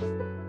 Bye.